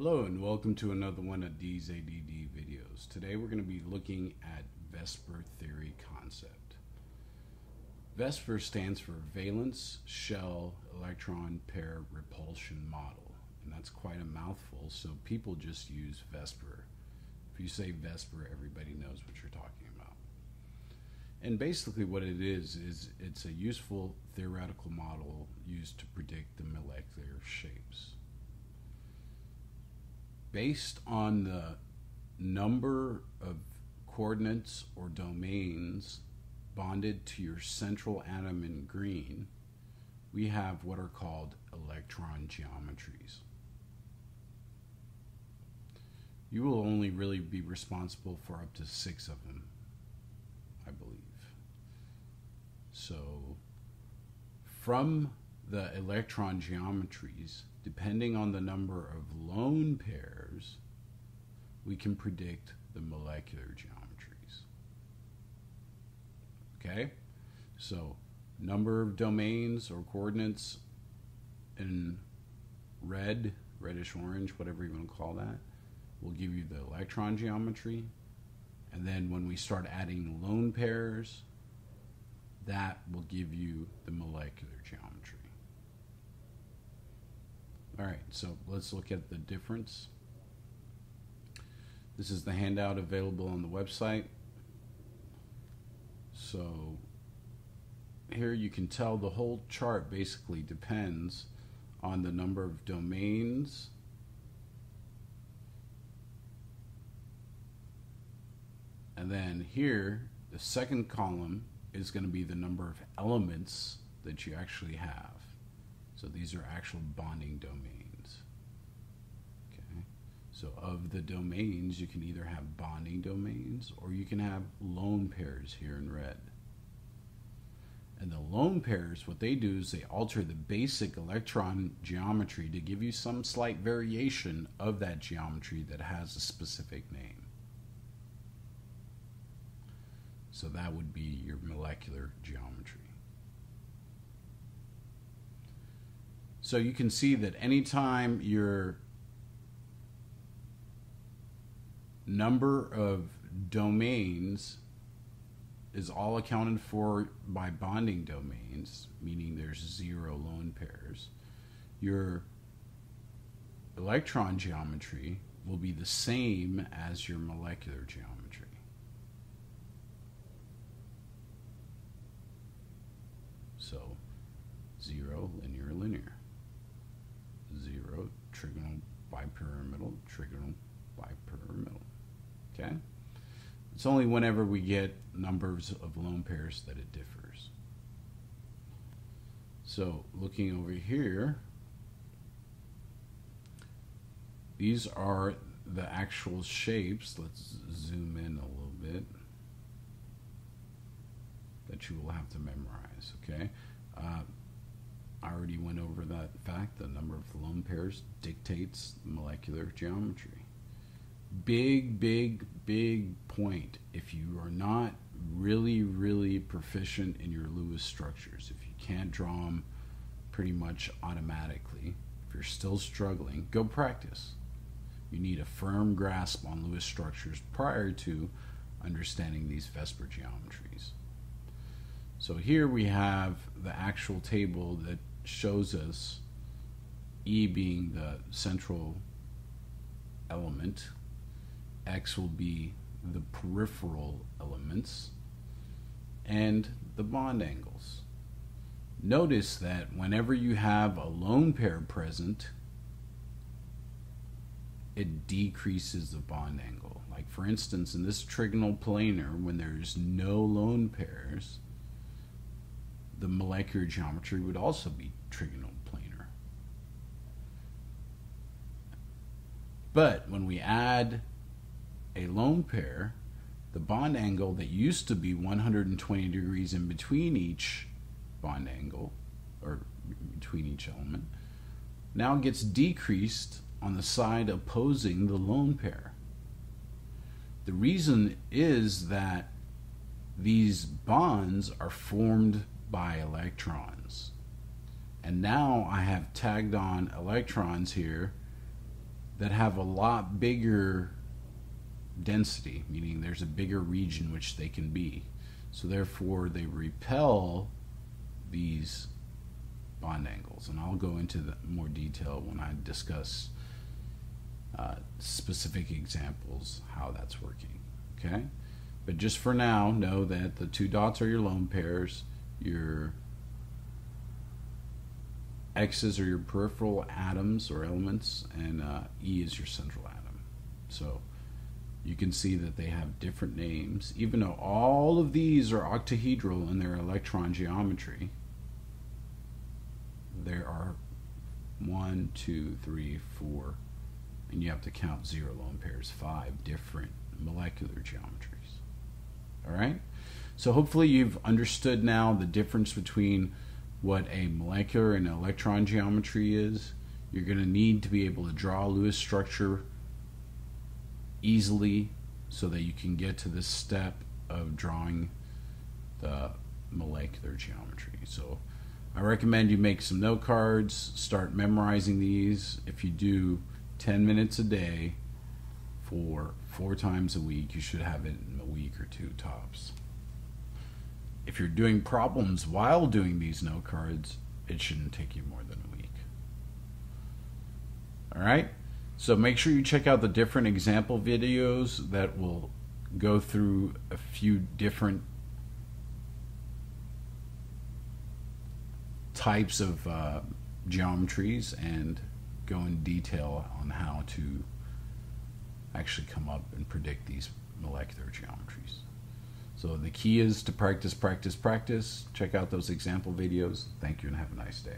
Hello and welcome to another one of these ADD videos. Today we're going to be looking at VSEPR theory concept. VSEPR stands for Valence Shell Electron Pair Repulsion Model. And that's quite a mouthful, so people just use VSEPR. If you say VSEPR, everybody knows what you're talking about. And basically what it is, is it's a useful theoretical model used to predict the molecular shapes based on the number of coordinates or domains bonded to your central atom in green, we have what are called electron geometries. You will only really be responsible for up to six of them, I believe. So, from the electron geometries, depending on the number of lone pairs, we can predict the molecular geometries. Okay? So, number of domains or coordinates in red, reddish orange, whatever you want to call that, will give you the electron geometry. And then when we start adding lone pairs, that will give you the molecular geometry. All right, so let's look at the difference. This is the handout available on the website. So here you can tell the whole chart basically depends on the number of domains and then here the second column is going to be the number of elements that you actually have so these are actual bonding domains. Okay. So of the domains, you can either have bonding domains or you can have lone pairs here in red. And the lone pairs, what they do is they alter the basic electron geometry to give you some slight variation of that geometry that has a specific name. So that would be your molecular geometry. So you can see that anytime your number of domains is all accounted for by bonding domains, meaning there's zero lone pairs, your electron geometry will be the same as your molecular geometry. So, zero, linear, linear trigonal bipyramidal, trigonal bipyramidal. Okay? It's only whenever we get numbers of lone pairs that it differs. So looking over here, these are the actual shapes. Let's zoom in a little bit that you will have to memorize. Okay, uh, I already went over that fact. The number of lone pairs dictates molecular geometry. Big, big, big point. If you are not really, really proficient in your Lewis structures, if you can't draw them pretty much automatically, if you're still struggling, go practice. You need a firm grasp on Lewis structures prior to understanding these VSEPR geometries. So here we have the actual table that shows us E being the central element, X will be the peripheral elements, and the bond angles. Notice that whenever you have a lone pair present, it decreases the bond angle. Like for instance, in this trigonal planar, when there's no lone pairs, the molecular geometry would also be trigonal planar. But when we add a lone pair, the bond angle that used to be 120 degrees in between each bond angle, or between each element, now gets decreased on the side opposing the lone pair. The reason is that these bonds are formed by electrons. And now I have tagged on electrons here that have a lot bigger density, meaning there's a bigger region which they can be. So therefore, they repel these bond angles, and I'll go into the more detail when I discuss uh, specific examples how that's working. Okay, but just for now, know that the two dots are your lone pairs. Your X's are your peripheral atoms or elements, and uh, E is your central atom. So you can see that they have different names, even though all of these are octahedral in their electron geometry. There are one, two, three, four, and you have to count zero lone pairs, five different molecular geometries. All right? So hopefully you've understood now the difference between what a molecular and electron geometry is. You're going to need to be able to draw Lewis structure easily so that you can get to this step of drawing the molecular geometry. So I recommend you make some note cards, start memorizing these. If you do 10 minutes a day for four times a week, you should have it in a week or two tops. If you're doing problems while doing these note cards, it shouldn't take you more than a week. All right? So make sure you check out the different example videos that will go through a few different types of uh, geometries and go in detail on how to actually come up and predict these molecular geometries. So the key is to practice, practice, practice. Check out those example videos. Thank you and have a nice day.